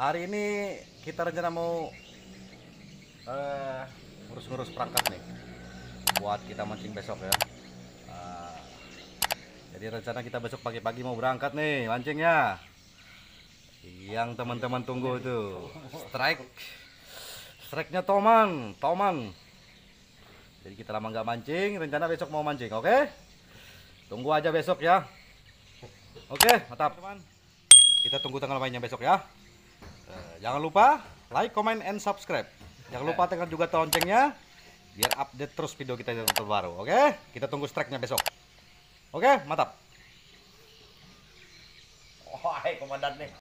hari ini kita rencana mau eh, ngurus-ngurus perangkat nih buat kita mancing besok ya. Ah, jadi rencana kita besok pagi-pagi mau berangkat nih mancingnya. Yang teman-teman tunggu tuh strike, strike-nya Toman, Toman. Jadi kita lama nggak mancing, rencana besok mau mancing, oke? Tunggu aja besok ya. Oke, mantap. Teman. Kita tunggu tanggal mainnya besok ya. Eh, jangan lupa like, comment, and subscribe. Jangan lupa tekan juga loncengnya biar update terus video kita yang terbaru. Oke? Kita tunggu strike-nya besok. Oke, mantap. Wah, komandan nih.